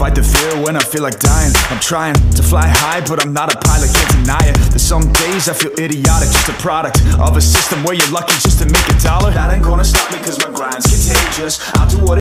fight the fear when I feel like dying. I'm trying to fly high, but I'm not a pilot, can't deny it. There's some days I feel idiotic, just a product Of a system where you're lucky just to make a dollar. That ain't gonna stop me cause my grind's contagious. I'll do what